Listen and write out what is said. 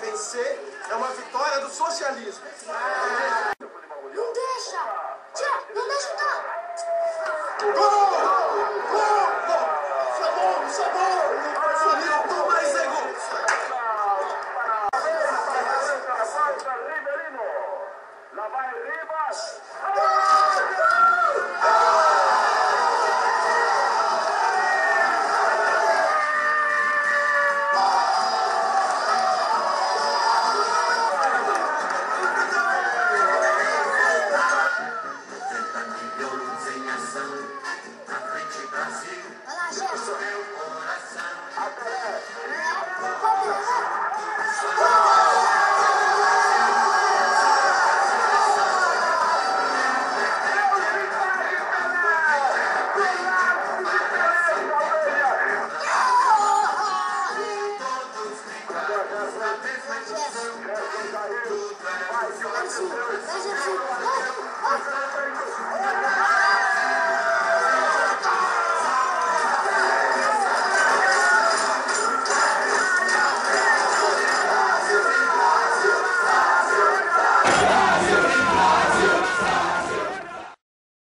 vencer é uma vitória do socialismo. Não deixa! Tchê, não deixa entrar! Gol! Gol! Gol! Sabor! Sabor!